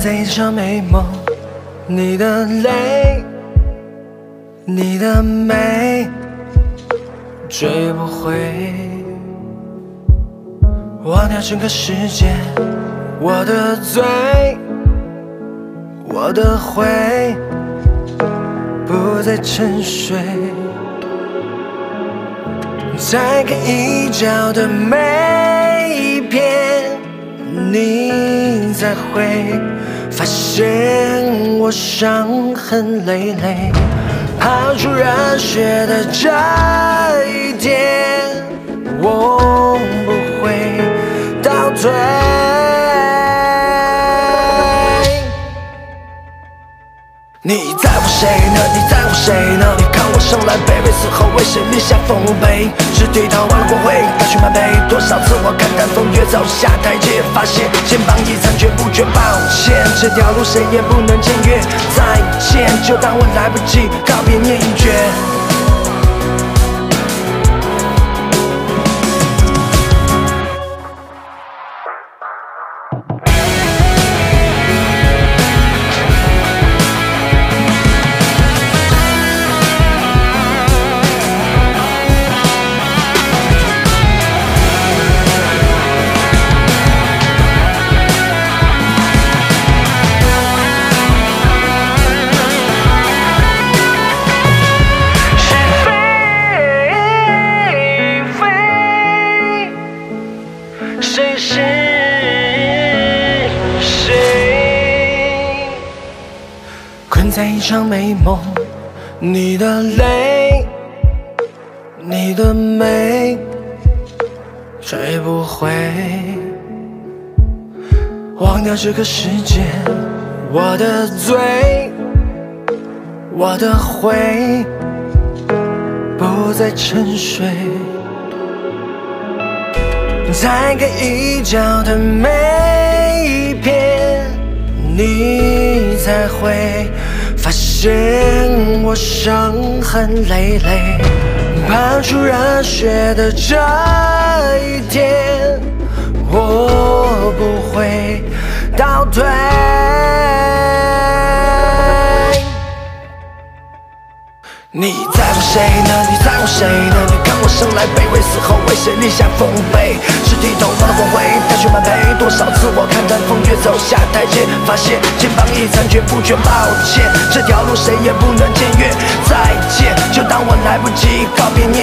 在一场美梦，你的泪，你的美，追不回。忘掉整个世界，我的罪，我的悔，不再沉睡。再看一角的美，你才会发现我伤痕累累。跑出热血的这一天，我不会倒退。你在乎谁呢？你在乎谁呢？你看我生来卑微，死后为谁立下丰碑？尸体躺完了光辉，大雪满杯。多少次我看淡风月，走下台阶，发现肩膀已残，缺不觉抱歉。这条路谁也不能僭越，再见，就当我来不及告别，念一绝。在一场美梦，你的泪，你的美，追不回。忘掉这个世界，我的罪。我的悔不再沉睡，在隔一角的每一片，你才会见我伤痕累累。爬出热血的这一天，你在乎谁呢？你在乎谁呢？你看我生来卑微，死后为谁立下丰碑？尸体都忘了光辉，大雪满背。多少次我看淡风月，走下台阶，发现肩膀已残，缺不觉抱歉。这条路谁也不能僭越，再见，就当我来不及告别，你。